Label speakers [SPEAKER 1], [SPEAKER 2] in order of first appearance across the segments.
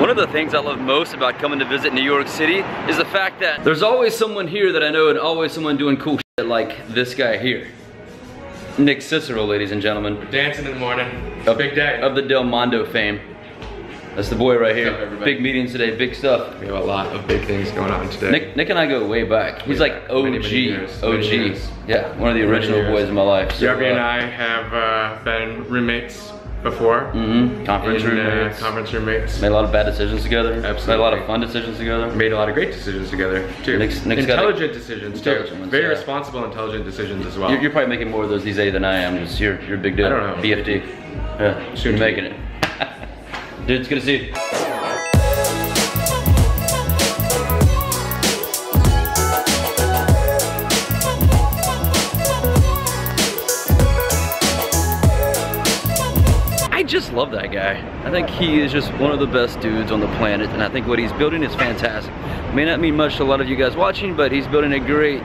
[SPEAKER 1] One of the things I love most about coming to visit New York City is the fact that there's always someone here that I know and always someone doing cool shit like this guy here. Nick Cicero, ladies and gentlemen.
[SPEAKER 2] We're dancing in the morning.
[SPEAKER 1] Of,
[SPEAKER 2] big day.
[SPEAKER 1] Of the Delmondo fame. That's the boy right here.
[SPEAKER 2] up,
[SPEAKER 1] big meetings today, big stuff.
[SPEAKER 2] we have a lot of big things going on today.
[SPEAKER 1] Nick, Nick and I go way back. He's
[SPEAKER 2] Yeah,
[SPEAKER 1] like OG,
[SPEAKER 2] many, many years,
[SPEAKER 1] OG. Yeah, one of the original
[SPEAKER 2] years.
[SPEAKER 1] boys in my life. So,
[SPEAKER 2] and
[SPEAKER 1] uh,
[SPEAKER 2] I have uh, been roommates before.
[SPEAKER 1] Mhm, conference
[SPEAKER 2] in, uh,
[SPEAKER 1] roommates.
[SPEAKER 2] conference roommates.
[SPEAKER 1] Made a lot of bad decisions together. Absolutely. Made a lot of fun decisions together.
[SPEAKER 2] Made a lot of great decisions together too.
[SPEAKER 1] Nick's- Nick's a-
[SPEAKER 2] intelligent decisions
[SPEAKER 1] Intelligent
[SPEAKER 2] too.
[SPEAKER 1] ones,
[SPEAKER 2] Very
[SPEAKER 1] yeah.
[SPEAKER 2] responsible, intelligent decisions as well.
[SPEAKER 1] You're, you're probably making more of those these days than I am. Just you're, you're a big deal.
[SPEAKER 2] I don't know.
[SPEAKER 1] BFD. Yeah,
[SPEAKER 2] Soon
[SPEAKER 1] you're making it. Dude, it's good to see you. I just love that guy. I think he is just one of the best dudes on the planet, and I think what he's building is fantastic. May not mean much to a lot of you guys watching, but he's building a great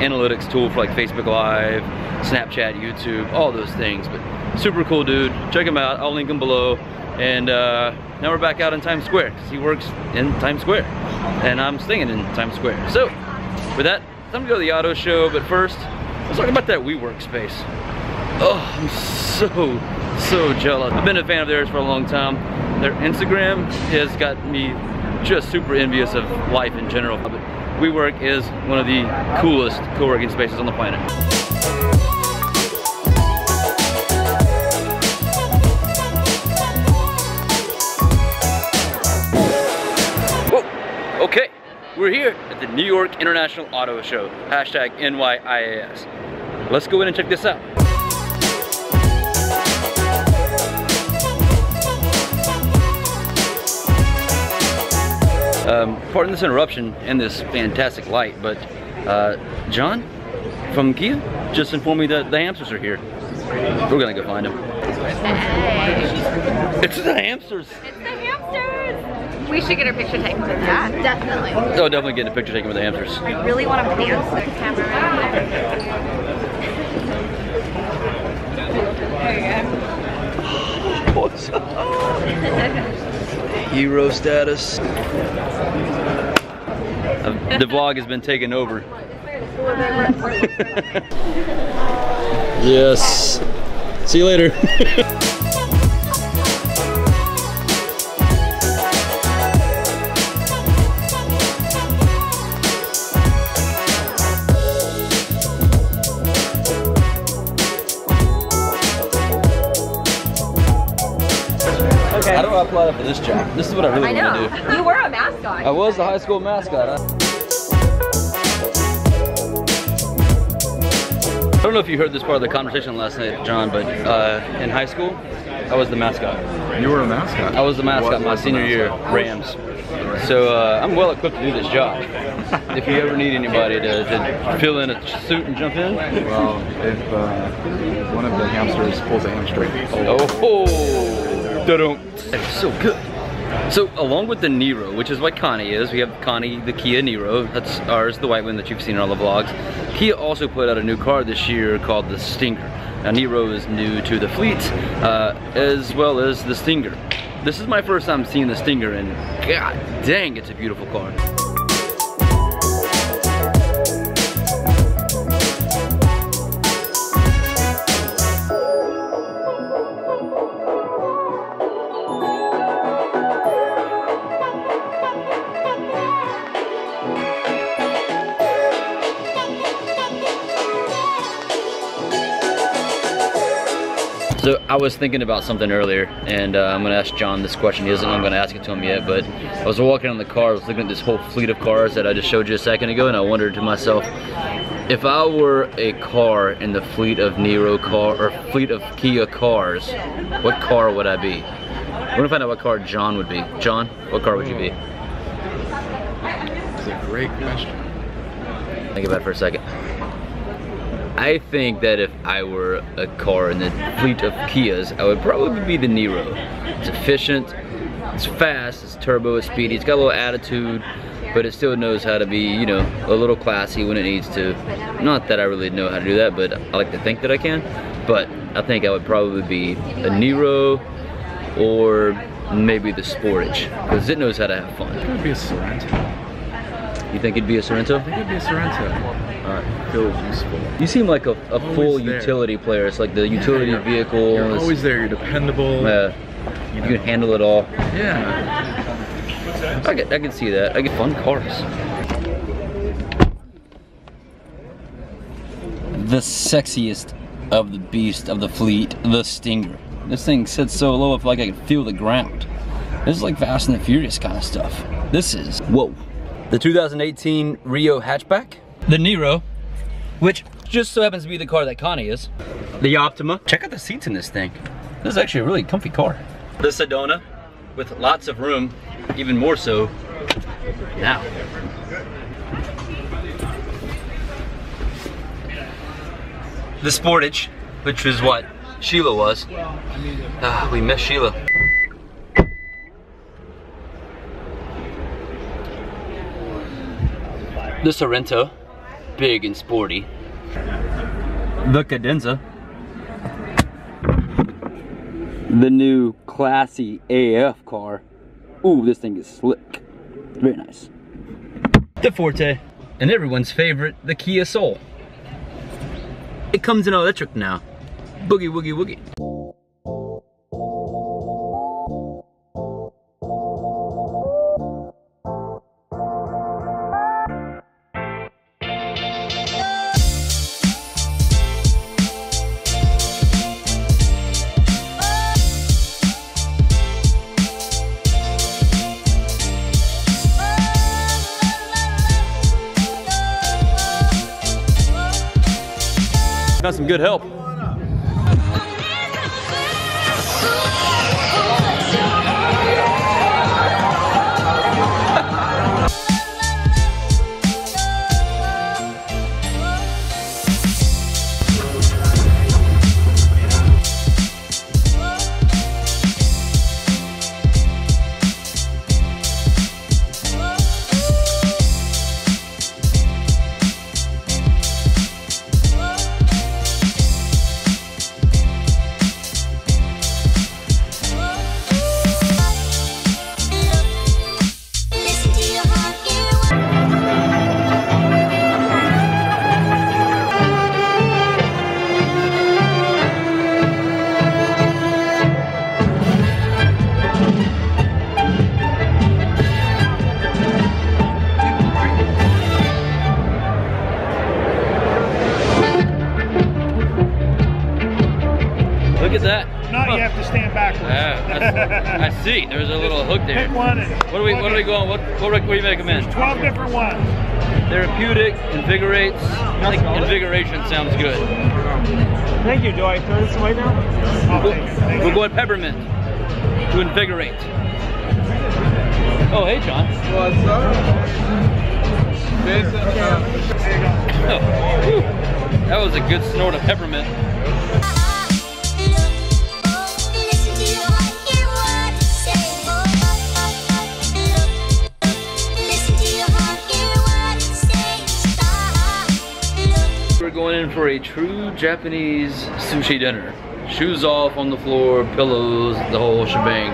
[SPEAKER 1] analytics tool for like Facebook Live, Snapchat, YouTube, all those things. But super cool dude. Check him out. I'll link him below. And uh, now we're back out in Times Square because he works in Times Square, and I'm staying in Times Square. So, with that, time to go to the auto show. But first, let's talk about that WeWork space. Oh, I'm so, so jealous. I've been a fan of theirs for a long time. Their Instagram has got me just super envious of life in general. But WeWork is one of the coolest co-working spaces on the planet. We're here at the New York International Auto Show, hashtag NYIAS. Let's go in and check this out. Um, pardon this interruption and this fantastic light, but uh, John from Kia just informed me that the hamsters are here. We're gonna go find them. It's the hamsters.
[SPEAKER 3] It's the hamsters! We should get a picture taken with them. Yeah, definitely.
[SPEAKER 1] Oh, definitely getting a picture taken with the hamsters.
[SPEAKER 3] I really want to dance with the camera.
[SPEAKER 1] What's up? Hero status. Uh, the vlog has been taken over. yes. See you later. apply for this job? This is what I really
[SPEAKER 3] I
[SPEAKER 1] want to do.
[SPEAKER 3] You were a mascot.
[SPEAKER 1] I was the high school mascot. I I don't know if you heard this part of the conversation last night, John, but uh, in high school, I was the mascot.
[SPEAKER 4] You were a mascot.
[SPEAKER 1] I was the mascot
[SPEAKER 4] What
[SPEAKER 1] my
[SPEAKER 4] was the
[SPEAKER 1] senior year. Rams. So uh, I'm well equipped to do this job. if you ever need anybody to, to fill in a suit and jump in,
[SPEAKER 4] Well, if uh, one of the hamsters pulls a hamstring.
[SPEAKER 1] Oh, da-dum. That's so good. So along with the Niro, which is what Connie is, we have Connie, the Kia Niro. That's ours, the white one that you've seen in all the vlogs. Kia also put out a new car this year called the Stinger. Now Niro is new to the fleet, uh, as well as the Stinger. This is my first time seeing the Stinger, and god dang, it's a beautiful car. So I was thinking about something earlier, and uh, I'm gonna ask John this question. He isn't. I'm gonna ask it to him yet, but I was walking in the car. I was looking at this whole fleet of cars that I just showed you a second ago, and I wondered to myself, if I were a car in the fleet of Niro car or fleet of Kia cars, what car would I be? We're gonna find out what car John would be. John, what car would you be?
[SPEAKER 4] It's a great question.
[SPEAKER 1] Think about it for a second. I think that if I were a car in the fleet of Kias, I would probably be the Niro. It's efficient, it's fast, it's turbo, it's speedy, it's got a little attitude, but it still knows how to be, you know, a little classy when it needs to. Not that I really know how to do that, but I like to think that I can. But I think I would probably be a Niro or maybe the Sportage, because it knows how to have fun.
[SPEAKER 4] It would be a Sorento.
[SPEAKER 1] You think it'd be a Sorento?
[SPEAKER 4] I think it'd be a Sorento. Uh, feels useful.
[SPEAKER 1] You seem like a, a full
[SPEAKER 4] there.
[SPEAKER 1] utility player. It's like the utility
[SPEAKER 4] Yeah,
[SPEAKER 1] vehicle.
[SPEAKER 4] You're always there. You're dependable.
[SPEAKER 1] uh,
[SPEAKER 4] you
[SPEAKER 1] you can handle it all.
[SPEAKER 4] Yeah.
[SPEAKER 1] I can, I can see that. I get fun cars. The sexiest of the beast of the fleet, the Stinger. This thing sits so low, I feel like I can feel the ground. This is like Fast and the Furious kind of stuff. This is, whoa. The 2018 Rio hatchback. The Niro, which just so happens to be the car that Connie is. The Optima. Check out the seats in this thing. This is actually a really comfy car. The Sedona, with lots of room, even more so now. The Sportage, which was what Sheila was. Ah, we miss Sheila. The Sorento, big and sporty. The Cadenza. The new classy AF car. Ooh, this thing is slick. Very nice. The Forte. And everyone's favorite, the Kia Soul. It comes in electric now. Boogie woogie woogie. Got some good help.
[SPEAKER 5] Stand backwards.
[SPEAKER 1] Yeah, I see. There's a little hook there.
[SPEAKER 5] Pick one and
[SPEAKER 1] What are we? What are we going? What? What, what do we recommend?
[SPEAKER 5] 12 different ones.
[SPEAKER 1] Therapeutic, invigorates. I think invigoration sounds good.
[SPEAKER 6] Thank you. Do I throw this away now?
[SPEAKER 5] I'll take it.
[SPEAKER 1] We're going peppermint to invigorate. Oh, hey, John.
[SPEAKER 2] What's up? Jason, uh,
[SPEAKER 1] Oh, whew. that was a good snort of peppermint. Going in for a true Japanese sushi dinner. Shoes off on the floor, pillows, the whole shebang.